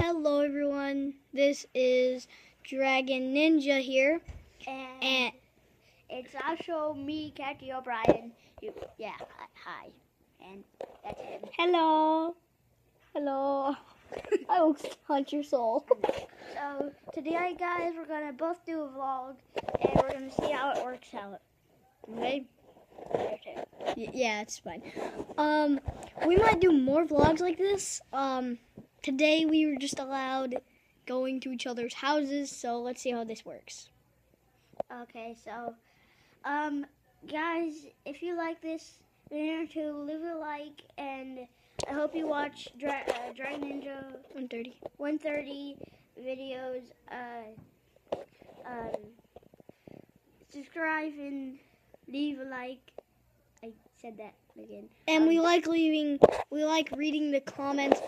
Hello, everyone. This is Dragon Ninja here, And, and it's also me, Kathy O'Brien. You, yeah, hi. And that's him. hello, hello. I will hunt your soul. So today, guys, we're gonna both do a vlog, and we're gonna see how it works out. Okay? There too. Y- yeah, it's fine. Um, we might do more vlogs like this. Um, today we were just allowed going to each other's houses, so let's see how this works. Okay, so, um, guys, if you like this, remember to leave a like, and I hope you watch Dra- uh, Dragon Ninja 130. 130 videos. Uh, um, subscribe and leave a like. I said that again. And Um, we like leaving, we like reading the comments